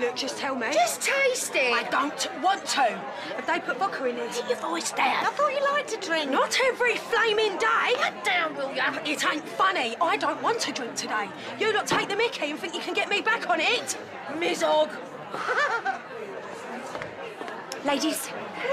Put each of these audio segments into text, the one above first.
Look, just tell me. Just taste it. I don't want to. Have they put vodka in it? your voice down. I thought you liked to drink. Not every flaming day. Cut down, will ya? It ain't funny. I don't want to drink today. You lot take the mickey and think you can get me back on it? Mizog. Ladies,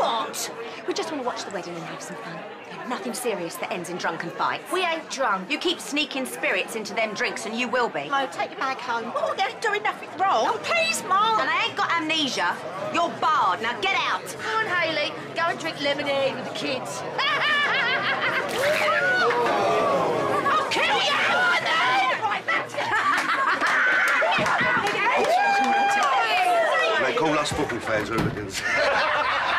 What? We just want to watch the wedding and have some fun. Nothing serious that ends in drunken fights. We ain't drunk. You keep sneaking spirits into them drinks and you will be. No, take your bag home. Oh, they're doing nothing wrong. Oh, please, Mom. And I ain't got amnesia. You're barred. Now get out. Come on, Hayley. Go and drink lemonade with the kids. I'll kill you! Come on, then! Right, that's it. They call us football fans hooligans.